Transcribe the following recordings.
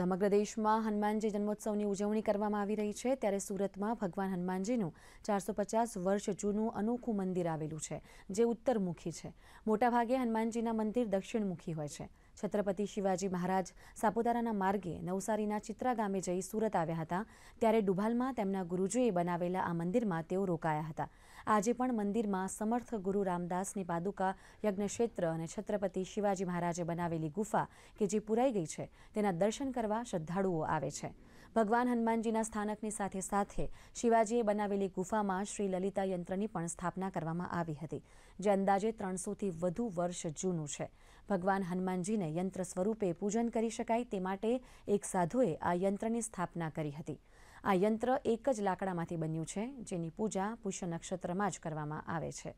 સમગ્ર દેશમાં હનુમાનજી જન્મોત્સવની ઉજવણી કરવામાં આવી રહી છે. ત્યારે સુરતમાં ભગવાન હનુમાનજીનું ચારસો પચાસ વર્ષ જૂનું અનોખું મંદિર આવેલું છે, જે ઉત્તરમુખી છે. મોટાભાગે હનુમાનજીના મંદિર દક્ષિણમુખી હોય છે. છત્રપતિ શિવાજી મહારાજ સાપુતારાના માર્ગે નવસારીના ચિત્રા ગામે જઈ સુરત આવ્યા હતા, ત્યારે ડુભાલમાં તેમના ગુરુજીએ બનાવેલા આ મંદિરમાં તેઓ રોકાયા હતા. આજે પણ મંદિરમાં સમર્થ ગુરુ રામદાસની પાદુકા, યજ્ઞક્ષેત્ર અને છત્રપતિ શિવાજી મહારાજે બનાવેલી ગુફા કે જે પુરાઈ ગઈ છે, તેના દર્શન કરવા શ્રદ્ધાળુઓ આવે છે. ભગવાન હનુમાનજીના સ્થાનકની સાથે સાથે શિવાજીએ બનાવેલી ગુફામાં શ્રી લલિતા યંત્રની પણ સ્થાપના કરવામાં આવી હતી, જે અંદાજે ત્રણસોથી વધુ વર્ષ જૂનું છે. ભગવાન હનુમાનજીને યંત્ર સ્વરૂપે પૂજન કરી શકાય તે માટે એક સાધુએ આ યંત્રની સ્થાપના કરી હતી. આ યંત્ર એક જ લાકડામાંથી બન્યું છે, જેની પૂજા પુષ્ય નક્ષત્રમાં જ કરવામાં આવે છે.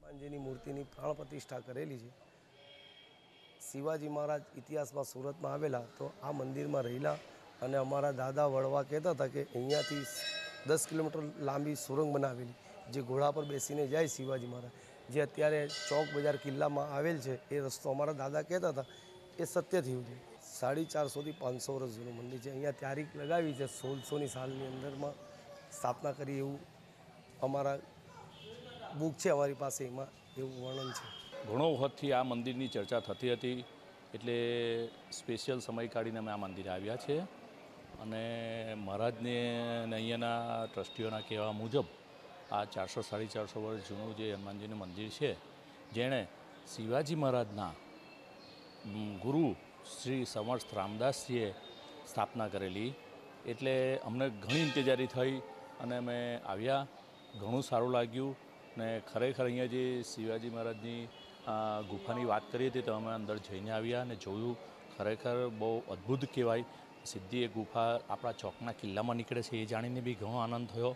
હનુમાનજીની મૂર્તિની પ્રાણ પ્રતિષ્ઠા કરેલી છે. શિવાજી મહારાજ ઇતિહાસમાં સુરતમાં આવેલા, તો આ મંદિરમાં રહેલા અને અમારા દાદા વડવા કહેતા હતા કે અહીંયાથી દસ કિલોમીટર લાંબી સુરંગ બનાવેલી, જે ઘોડા પર બેસીને જાય શિવાજી મહારાજ. જે અત્યારે ચોક બજાર કિલ્લામાં આવેલ છે, એ રસ્તો અમારા દાદા કહેતા હતા, એ સત્ય થયું છે. સાડી ચારસોથી પાંચસો વર્ષ જૂનું મંદિર છે. અહીંયા તારીખ લગાવી છે સોળસોની સાલની અંદરમાં સ્થાપના કરી એવું અમારા બુક છે અમારી પાસે એમાં, એવું વર્ણન છે. ઘણો વખતથી આ મંદિરની ચર્ચા થતી હતી, એટલે સ્પેશિયલ સમય કાઢીને અમે આ મંદિરે આવ્યા છીએ. અને મહારાજને અહીંયાના ટ્રસ્ટીઓના કહેવા મુજબ આ ચારસો સાડી ચારસો વર્ષ જૂનું જે હનુમાનજીનું મંદિર છે, જેણે શિવાજી મહારાજના ગુરુ શ્રી સમર્થ રામદાસજીએ સ્થાપના કરેલી. એટલે અમને ઘણી ઇંતજારી થઈ અને અમે આવ્યા. ઘણું સારું લાગ્યું ને ખરેખર અહીંયા જે શિવાજી મહારાજની ગુફાની વાત કરી હતી તો અમે અંદર જઈને આવ્યા અને જોયું. ખરેખર બહુ અદ્ભુત કહેવાય. સિદ્ધિ એ ગુફા આપણા ચોકના કિલ્લામાં નીકળે છે એ જાણીને બી ઘણો આનંદ થયો.